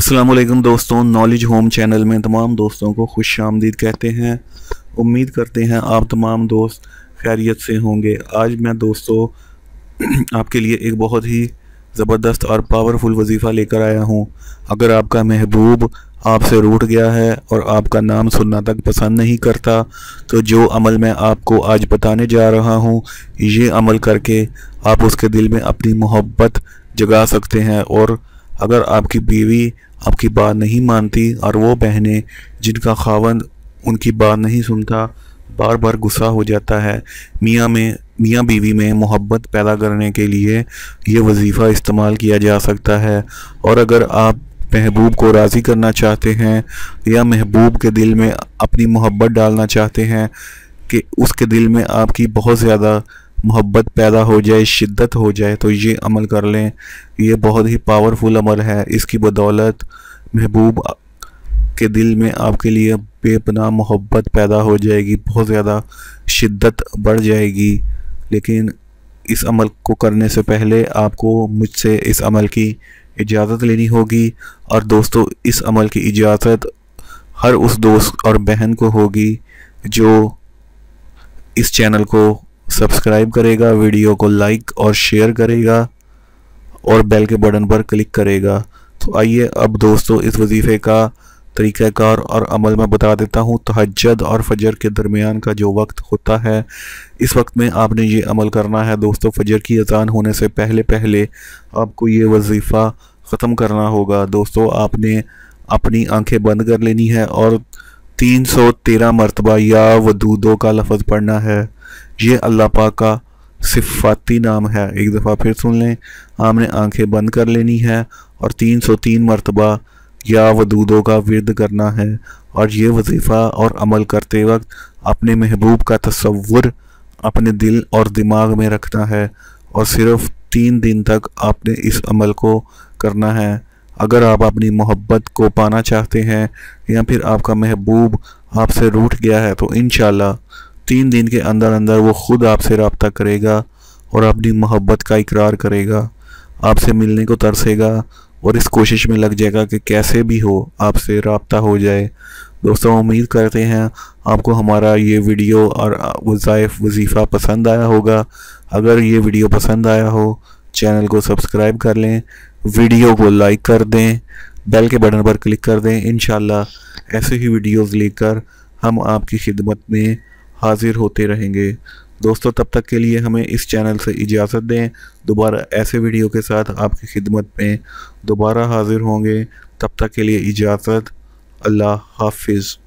السلام علیکم دوستوں نالج ہوم چینل میں تمام دوستوں کو خوش آمدید کہتے ہیں۔ امید کرتے ہیں آپ تمام دوست خیریت سے ہوں گے۔ آج میں دوستوں آپ کے لیے ایک بہت ہی زبردست اور پاورفل وظیفہ لے کر آیا ہوں۔ اگر آپ کا محبوب آپ سے روٹ گیا ہے اور آپ کا نام سننا تک پسند نہیں کرتا، تو جو عمل میں آپ کو آج بتانے جا رہا ہوں، یہ عمل کر کے آپ اس کے دل میں اپنی محبت جگا سکتے ہیں اور اگر آپ کی بیوی آپ کی بات نہیں مانتی اور وہ بہنیں جن کا خاوند ان کی بات نہیں سنتا، بار بار غصہ ہو جاتا ہے۔ میاں میں، میاں بیوی میں محبت پیدا کرنے کے لیے یہ وظیفہ استعمال کیا جا سکتا ہے۔ اور اگر آپ محبوب کو راضی کرنا چاہتے ہیں یا محبوب کے دل میں اپنی محبت ڈالنا چاہتے ہیں کہ اس کے دل میں آپ کی بہت زیادہ محبت پیدا ہو جائے، شدت ہو جائے، تو یہ عمل کر لیں۔ یہ بہت ہی پاورفل عمل ہے۔ اس کی بدولت محبوب کے دل میں آپ کے لیے بے پناہ محبت پیدا ہو جائے گی، بہت زیادہ شدت بڑھ جائے گی۔ لیکن اس عمل کو کرنے سے پہلے آپ کو مجھ سے اس عمل کی اجازت لینی ہوگی۔ اور دوستو، اس عمل کی اجازت ہر اس دوست اور بہن کو ہوگی جو اس چینل کو سبسکرائب کرے گا، ویڈیو کو لائک اور شیئر کرے گا اور بیل کے بٹن پر کلک کرے گا۔ تو آئیے اب دوستو اس وظیفے کا، طریقہ کار اور عمل میں بتا دیتا ہوں۔ تحجد اور فجر کے درمیان کا جو وقت ہوتا ہے، اس وقت میں آپ نے یہ عمل کرنا ہے۔ دوستو، فجر کی اذان ہونے سے پہلے پہلے آپ کو یہ وظیفہ ختم کرنا ہوگا۔ دوستو، آپ نے اپنی آنکھیں بند کر لینی ہے اور تین سو تیرہ مرتبہ یا ودودوں کا لفظ پڑھنا ہے۔ یہ اللہ پاک کا صفاتی نام ہے۔ ایک دفعہ پھر سن لیں آپ نے آنکھیں بند کر لینی ہے اور تین سو تین مرتبہ یا ودودوں کا ورد کرنا ہے اور یہ وظیفہ اور عمل کرتے وقت اپنے محبوب کا تصور اپنے دل اور دماغ میں رکھنا ہے اور صرف تین دن تک آپ نے اس عمل کو کرنا ہے۔ اگر آپ اپنی محبت کو پانا چاہتے ہیں یا پھر آپ کا محبوب آپ سے روٹ گیا ہے تو انشاءاللہ تین دن کے اندر اندر وہ خود آپ سے رابطہ کرے گا اور اپنی محبت کا اقرار کرے گا، آپ سے ملنے کو ترسے گا اور اس کوشش میں لگ جائے گا کہ کیسے بھی ہو آپ سے رابطہ ہو جائے۔ دوستوں، امید کرتے ہیں آپ کو ہمارا یہ ویڈیو اور وظائف، وظیفہ پسند آیا ہوگا۔ اگر یہ ویڈیو پسند آیا ہو، چینل کو سبسکرائب کر لیں، ویڈیو کو لائک کر دیں، بیل کے بٹن پر کلک کر دیں۔ انشاءاللہ ایسے ہی ویڈیوز لے کر ہم آپ کی خدمت میں حاضر ہوتے رہیں گے۔ دوستو، تب تک کے لیے ہمیں اس چینل سے اجازت دیں۔ دوبارہ ایسے ویڈیو کے ساتھ آپ کی خدمت میں دوبارہ حاضر ہوں گے۔ تب تک کے لیے اجازت۔ اللہ حافظ۔